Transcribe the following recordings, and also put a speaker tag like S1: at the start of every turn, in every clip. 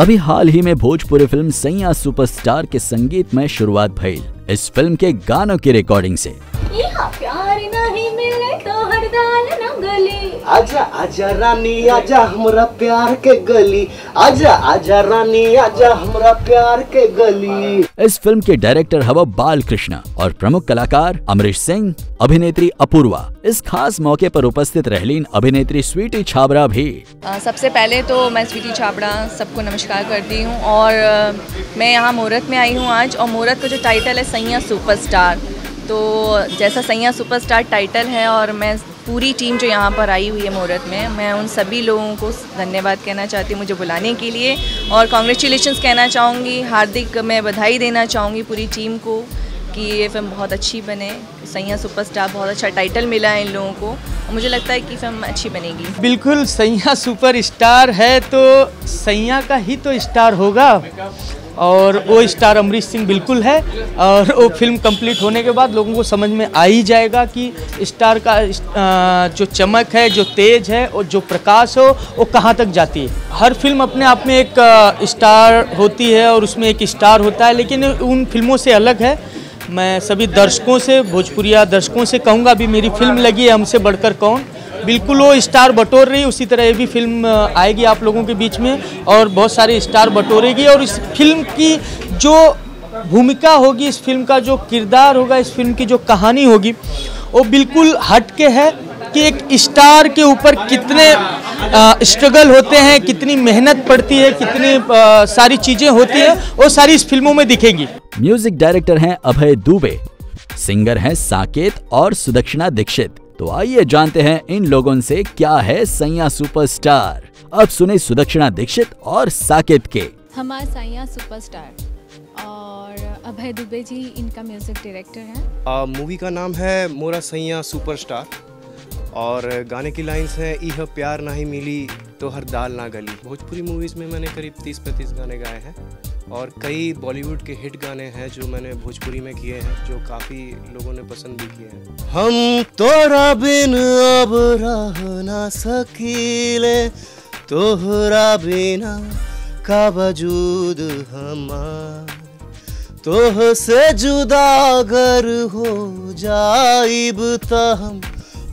S1: अभी हाल ही में भोजपुरी फ़िल्म सैया सुपरस्टार के संगीत में शुरुआत भई इस फ़िल्म के गानों की रिकॉर्डिंग से।
S2: आजा आजा रानी आजा हमरा प्यार के गली। आजा आजा रानी आजा हमरा प्यार के गली।
S1: इस फ़िल्म के डायरेक्टर हवा बाल कृष्णा और प्रमुख कलाकार अमरीश सिंह अभिनेत्री अपूर्वा। इस खास मौके पर उपस्थित रहलीन अभिनेत्री स्वीटी छाबड़ा भी।
S3: अ, सबसे पहले तो मैं स्वीटी छाबड़ा सबको नमस्कार करती हूँ और अ, मैं यहाँ मुहूर्त में आई हूँ आज और मुहूर्त का जो टाइटल है सैया सुपरस्टार तो जैसा सैया सुपरस्टार टाइटल है और मैं पूरी टीम जो यहाँ पर आई हुई है मुहूर्त में, मैं उन सभी लोगों को धन्यवाद कहना चाहती हूँ मुझे बुलाने के लिए और कॉन्ग्रेचुलेशंस कहना चाहूँगी, हार्दिक मैं बधाई देना चाहूँगी पूरी टीम को कि ये फ़िल्म बहुत अच्छी बने, सैया सुपरस्टार बहुत अच्छा टाइटल मिला है इन लोगों को मुझे लगता है कि फ़िल्म अच्छी बनेगी।
S4: बिल्कुल, सैया सुपर है तो सैया का ही तो स्टार होगा। और वो स्टार अमरीश सिंह बिल्कुल है, और वो फ़िल्म कंप्लीट होने के बाद लोगों को समझ में आ ही जाएगा कि स्टार का जो चमक है, जो तेज है, और जो प्रकाश हो, वो कहाँ तक जाती है। हर फ़िल्म अपने आप में एक स्टार होती है और उसमें एक स्टार होता है, लेकिन उन फ़िल्मों से अलग है। मैं सभी दर्शकों से, भोजपुरिया दर्शकों से कहूँगा, अभी मेरी फ़िल्म लगी है, हमसे बढ़कर कौन? बिल्कुल वो स्टार बटोर रही उसी तरह ये भी फ़िल्म आएगी आप लोगों के बीच में और बहुत सारे स्टार बटोरेगी और इस फ़िल्म की जो भूमिका होगी इस फ़िल्म का जो किरदार होगा इस फ़िल्म की जो कहानी होगी वो बिल्कुल हट के है कि एक स्टार के ऊपर कितने स्ट्रगल होते हैं कितनी मेहनत पड़ती है कितनी अ, सारी चीज़ें होती हैं वो सारी इस फ़िल्मों में दिखेंगी।
S1: म्यूज़िक डायरेक्टर हैं अभय दुबे सिंगर हैं साकेत और सुदक्षिणा दीक्षित। तो आइए जानते हैं इन लोगों से क्या है सैया सुपरस्टार। अब सुने सुदक्षिणा दीक्षित और साकेत के।
S5: हमारा साइया सुपरस्टार और अभय दुबे जी इनका म्यूज़िक डायरेक्टर हैं।
S6: मूवी का नाम है मोरा सैया सुपरस्टार और गाने की लाइंस हैं इह प्यार नहीं मिली तो हर दाल ना गली। भोजपुरी मूवीज़ में मैंने करीब तीस पैंतीस गाने गाए हैं। और कई बॉलीवुड के हिट गाने हैं जो मैंने भोजपुरी में किए हैं, जो काफ़ी लोगों ने पसंद भी किए हैं।
S2: हम तोरा बिन अब रह ना सकीले, तोहरा बिना का वजूद हमार। तोह से जुदा अगर हो जाइब त हम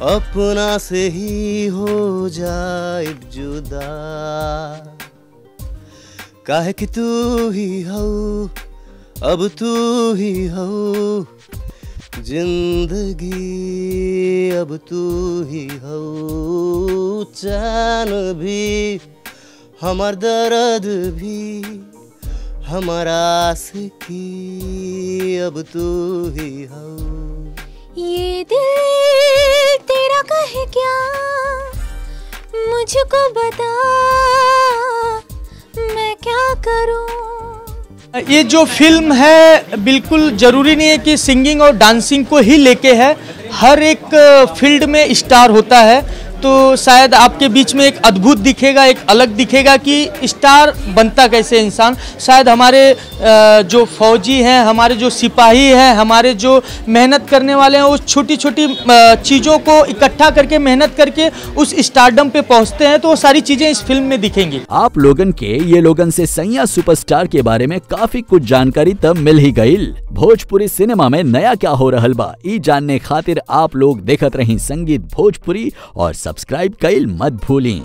S2: अपना से ही हो जाइब जुदा। काहे कि तू ही हो, अब तू ही हो। ज़िंदगी, अब तू ही हो। चैन भी, हमार दर्द भी, हमारा आशिकी अब तू ही हो।
S7: ये दिल तेरा कहे क्या? मुझको बता
S4: ये जो फ़िल्म है, बिल्कुल ज़रूरी नहीं है कि सिंगिंग और डांसिंग को ही लेके है। हर एक फ़ील्ड में स्टार होता है। तो शायद आपके बीच में एक अद्भुत दिखेगा, एक अलग दिखेगा कि स्टार बनता कैसे इंसान। शायद हमारे जो फौजी हैं, हमारे जो सिपाही हैं, हमारे जो मेहनत करने वाले हैं वो छोटी छोटी चीज़ों को इकट्ठा करके, मेहनत करके उस स्टारडम पे पहुँचते हैं तो वो सारी चीज़ें इस फ़िल्म में दिखेंगी।
S1: आप लोगन के ये लोगन से सैया सुपरस्टार के बारे में काफ़ी कुछ जानकारी तब मिल ही गई। भोजपुरी सिनेमा में नया क्या हो रहल बा जानने खातिर आप लोग देखत रही संगीत भोजपुरी और सब्सक्राइब कईल मत भूली।